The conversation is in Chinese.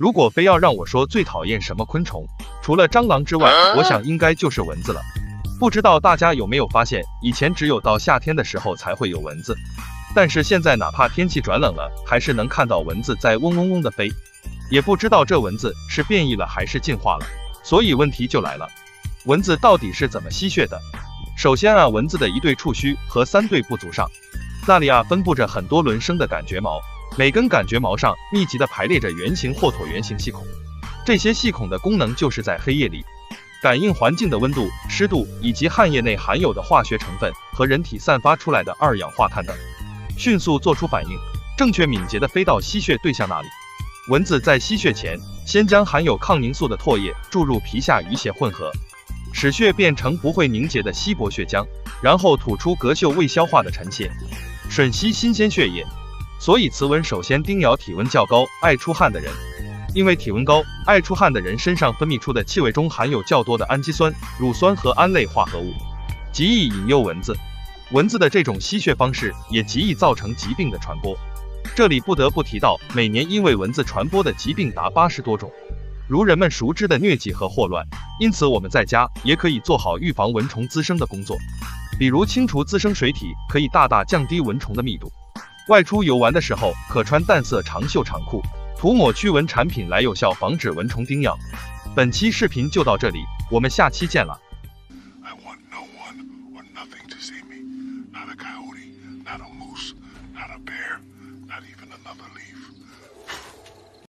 如果非要让我说最讨厌什么昆虫，除了蟑螂之外，我想应该就是蚊子了。不知道大家有没有发现，以前只有到夏天的时候才会有蚊子，但是现在哪怕天气转冷了，还是能看到蚊子在嗡嗡嗡的飞。也不知道这蚊子是变异了还是进化了。所以问题就来了，蚊子到底是怎么吸血的？首先啊，蚊子的一对触须和三对不足上，那里啊分布着很多轮生的感觉毛，每根感觉毛上密集的排列着圆形或椭圆形细孔。这些细孔的功能就是在黑夜里。感应环境的温度、湿度以及汗液内含有的化学成分和人体散发出来的二氧化碳等，迅速做出反应，正确敏捷地飞到吸血对象那里。蚊子在吸血前，先将含有抗凝素的唾液注入皮下与血混合，使血变成不会凝结的稀薄血浆，然后吐出隔袖未消化的陈血，吮吸新鲜血液。所以雌蚊首先叮咬体温较高、爱出汗的人。因为体温高、爱出汗的人身上分泌出的气味中含有较多的氨基酸、乳酸和胺类化合物，极易引诱蚊子。蚊子的这种吸血方式也极易造成疾病的传播。这里不得不提到，每年因为蚊子传播的疾病达八十多种，如人们熟知的疟疾和霍乱。因此，我们在家也可以做好预防蚊虫滋生的工作，比如清除滋生水体，可以大大降低蚊虫的密度。外出游玩的时候，可穿淡色长袖长裤。涂抹驱蚊产品来有效防止蚊虫叮咬。本期视频就到这里，我们下期见了。not a coyote, not a moose, not a bear, not even another leaf.